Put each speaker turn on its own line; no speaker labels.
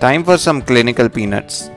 Time for some clinical peanuts.